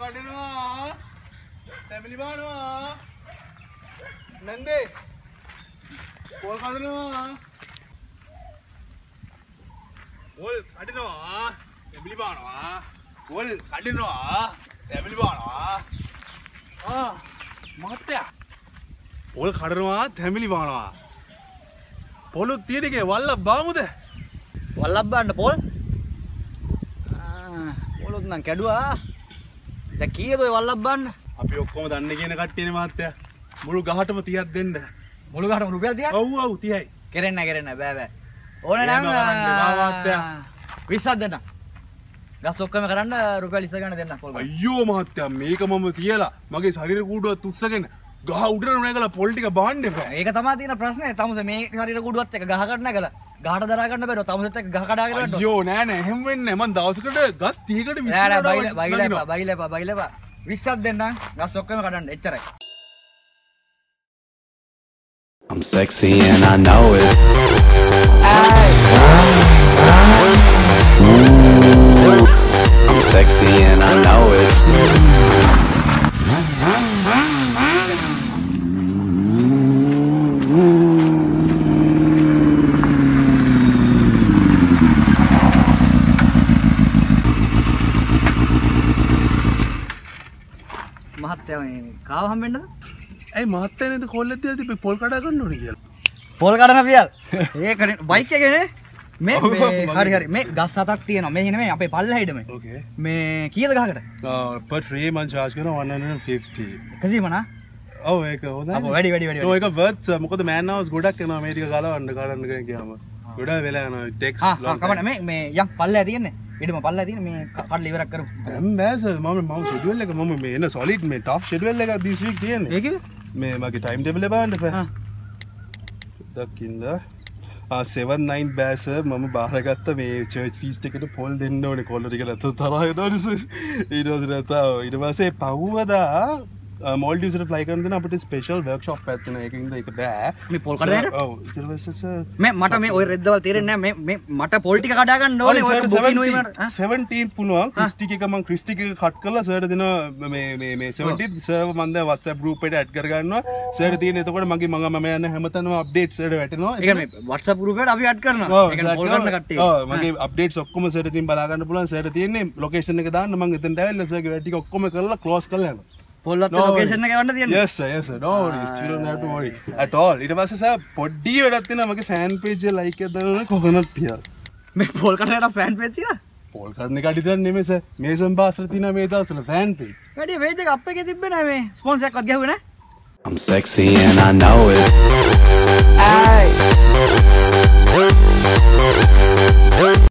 කඩනවා. තැමිලි බානවා. නැන්දේ. පොල් කඩනවා. පොල් කඩනවා. තැමිලි බානවා. පොල් කඩනවා. තැමිලි බානවා. ආ මහත්තයා. පොල් කඩනවා තැමිලි බානවා. පොලුත් තියෙනකේ වල්ල බාමුද? වල්ලබ්බන්න පොල්? පොලොත් නම් කැඩුවා. දැන් කීයද ඔය වල්ලබ්බන්න අපි ඔක්කොම දන්න කියන කට්ටියනේ මහත්තයා. මුළු ගහටම 30ක් දෙන්න. මුළු ගහටම රුපියල් 30ක් ඔව් ඔව් 30යි කෙරෙන්න කෙරෙන්න. බෑ බෑ. ඕන නම් වාත්තයා. 20ක් දෙන්න. ගස් ඔක්කොම කරන්න රුපියල් 20 ගන්න දෙන්න. අයියෝ මහත්තයා මේක මම තියලා. මගේ ශරීර කූඩුව තුස්සගෙන ගහ උඩට නැගලා පොල් ටික බාන්න එපා. ඒක තමයි තියෙන ප්‍රශ්නේ. තමුසේ මේ ශරීර කුඩුවත් එක ගහ ගන්න නැගලා ගහට දරා ගන්න බැරුව තමුසෙත් එක්ක ගහ කඩාගෙන ඕන. අයියෝ නෑ නෑ. එහෙම වෙන්නේ නෑ. මං දවසකට ගස් 30කට 20 නෑ නෑ. බයිල බයිල එපා බයිල එපා බයිල එපා 20ක් දෙන්නම් ගස් ඔක්කොම කඩන්න. එච්චරයි. I'm sexy and I know it. I'm මහත්තයා මේ කාව හම්බෙන්නද? ඇයි මහත්තයා නේද කොල්ලෙත් තියලා තිබ්බේ පොල් කඩා ගන්න ඕනේ කියලා? පොල් කඩන පියල් ඒක බයික් එකනේ මේ මේ. හරි හරි. මේ ගස් හතක් තියෙනවා. මේ නෙමෙයි අපේ පල්ලෙහිඩම ඕකේ මේ කීයද ගහකට? පර් ෆ්‍රී මං charge කරනවා 150 කසීමනා? ඔව් ඒක හොඳයි. අප වැඩි වැඩි වැඩි නෝ ඒක වර්ඩ්ස් මොකද මෑන් හවුස් ගොඩක් එනවා. මේ ටික ගලවන්න කරන්න කියම ගොඩක් වෙලා යනවා. ටෙක්ස් ආ ආ, කමන්න. මේ මේ යම් පල්ලෑ තියෙන්නේ ඉඩම පල්ලෑ තියෙන මේ කඩලා ඉවරක් කරමු දැන් බෑ සර් මම මම ෂෙඩියුල් එක මම මේ එන සොලිඩ් මේ ටොප් ෂෙඩියුල් එක this week තියෙන්නේ. ඒකද මේ මගේ ටයිම් ටේබල් එක බලන්න ආ. දකින්න. ආ 79 බෑස මම බාරගත්ත මේ චර්ච් ෆීස් එකට පොල් දෙන්න ඕනේ. කොල්ල ටික නැත්නම් තරහ යනවා ඊට පස්සේ නැතා ඊට පස්සේ පහුවදා මෝල්ඩියුසට ෆ්ලයි කරන දෙන අපිට ස්පෙෂල් වර්ක්ෂොප් තියෙනවා ඒකින්ද ඒක බෑ. මේ පොල් සර් මේ මට මේ ඔය මේ මේ මට පොල් ටික කඩා ගන්න ඕනේ. ඔය බුකින් උයි මට ඈ? 17th පුළුවන්. ක්‍රිස්ටික එක මං එක කට් කරලා සර්ට දෙනවා මේ මේ මේ 17th සර්ව මන් දැන් WhatsApp group එකට ඇඩ් කරගන්නවා. සර්ට තියෙන එතකොට මගේ මම මම යන හැමතැනම අප්ඩේට් සර්ට වැටෙනවා. මේ group එකට අපි කට්ටිය. ඔව් මගේ අප්ඩේට්ස් ඔක්කොම සර්ට තියෙන බලා ගන්න පුළුවන්. සර්ට තියෙන්නේ ලොකේෂන් එක දාන්න. මං සර්ගේ වැඩ ටික ඔක්කොම කරලා ක්ලෝස් කරලා No ලොකේෂන් එක ගන්න තියෙන්නේ Yes sir, yes sir. No worries. You don't have to worry at all. ඊට පස්සේ සර් පොඩ්ඩි වැඩක් තියෙනවා මගේ ෆෑන් පේජ් එක ලයික් එකක් දාන්න කොකනට් පියල්. මේ පොල් කඩේට ෆෑන් පේජ් තියෙනවා පෝල් කරන එක විතර නෙමෙයි සර්. මේසන් බාස්ලා තියෙනවා මේ දවස්වල ෆෑන් පේජ්. වැඩි පේජ් එක අප් එකේ තිබ්බේ නැහැ මේ ස්පොන්සර් එකක්වත් ගැහුවේ නැහැ I'm sexy and I know it.